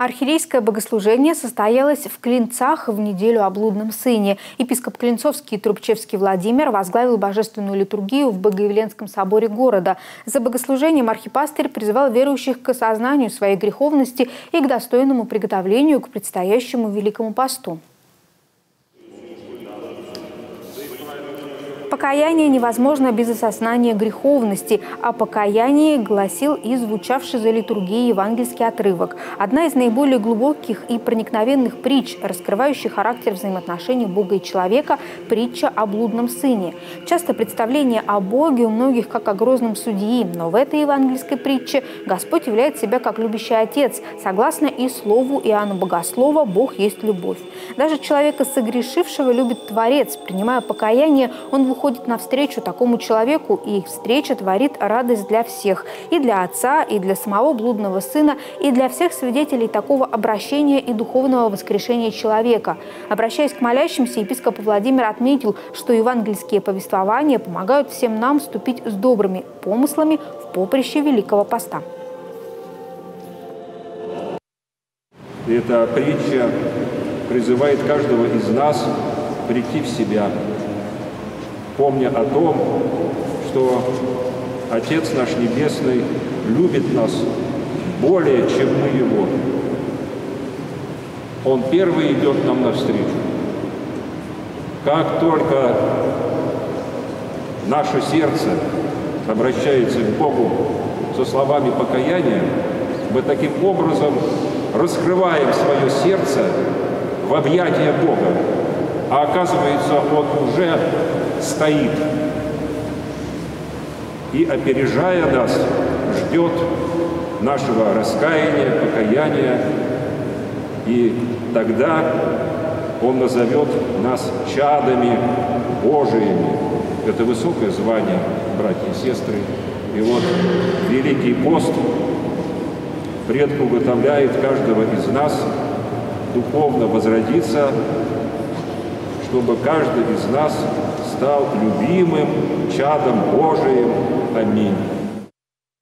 Архиерейское богослужение состоялось в Клинцах в неделю о блудном сыне. Епископ Клинцовский Трубчевский Владимир возглавил божественную литургию в Богоявленском соборе города. За богослужением архипастырь призывал верующих к осознанию своей греховности и к достойному приготовлению к предстоящему Великому посту. Покаяние невозможно без осознания греховности. О покаянии гласил и звучавший за литургией евангельский отрывок. Одна из наиболее глубоких и проникновенных притч, раскрывающих характер взаимоотношений Бога и человека – притча о блудном сыне. Часто представление о Боге у многих как о грозном судьи, но в этой евангельской притче Господь являет себя как любящий Отец. Согласно и слову Иоанна Богослова, Бог есть любовь. Даже человека согрешившего любит Творец. Принимая покаяние, он выходит выходит навстречу такому человеку, и их встреча творит радость для всех. И для отца, и для самого блудного сына, и для всех свидетелей такого обращения и духовного воскрешения человека. Обращаясь к молящимся, епископ Владимир отметил, что евангельские повествования помогают всем нам вступить с добрыми помыслами в поприще Великого Поста. Эта притча призывает каждого из нас прийти в себя, помня о том, что Отец наш Небесный любит нас более, чем мы Его. Он первый идет нам навстречу. Как только наше сердце обращается к Богу со словами покаяния, мы таким образом раскрываем свое сердце в объятия Бога. А оказывается, Он уже стоит и, опережая нас, ждет нашего раскаяния, покаяния, и тогда Он назовет нас чадами Божиими. Это высокое звание, братья и сестры. И вот Великий пост предуготовляет каждого из нас духовно возродиться, чтобы каждый из нас стал любимым чадом Божиим. Аминь.